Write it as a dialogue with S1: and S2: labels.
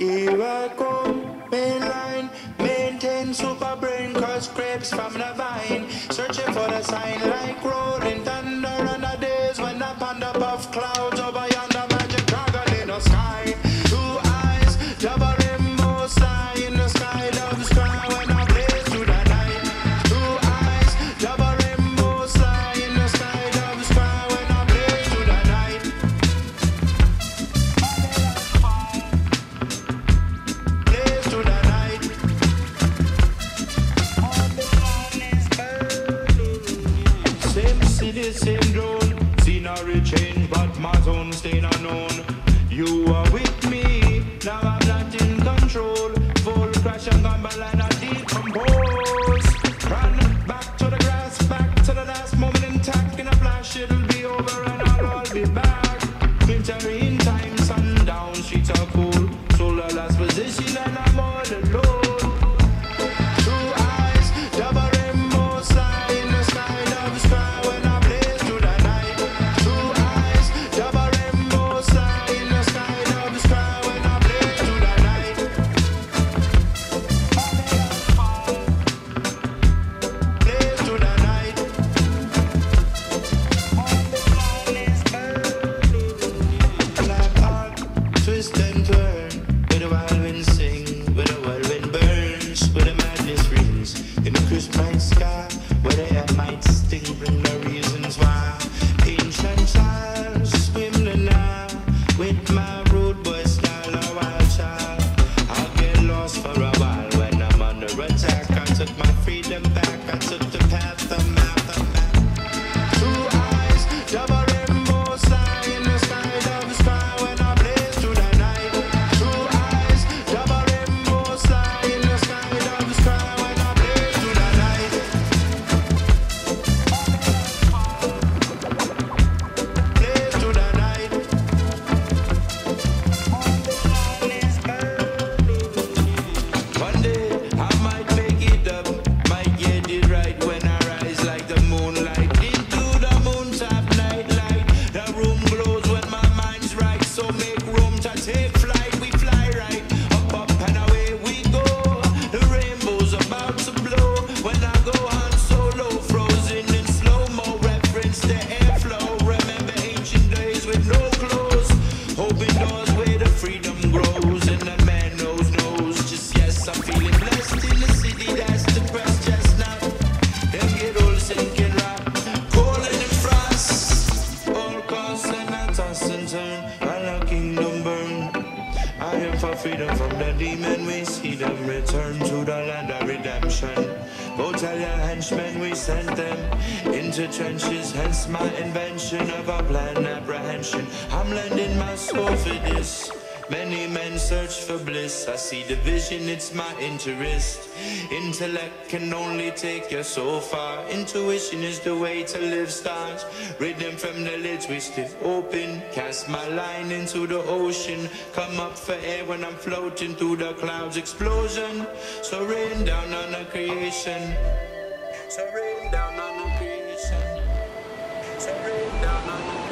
S1: Here I come, mainline, maintain super brain, cause grapes from the vine. Searching for the sign like rolling thunder Change, but my zone staying unknown. You are with me, now I'm not in control. Full crash and gamble and I decompose. Run back to the grass, back to the last moment intact. In a flash, it'll be over and I'll be back. Winter in time, sundown, streets are cool. Took my freedom back, I took the path, the I am for freedom from the demon. We see them return to the land of redemption. Go tell your henchmen we sent them into trenches. Hence my invention of a plan apprehension. I'm lending my soul for this. Many men search for bliss. I see the vision, it's my interest. Intellect can only take you so far. Intuition is the way to live stars. Rhythm from the lids we still open. Cast my line into the ocean. Come up for air when I'm floating through the clouds. Explosion. So rain down on the creation. So rain down on the creation. So rain down on creation.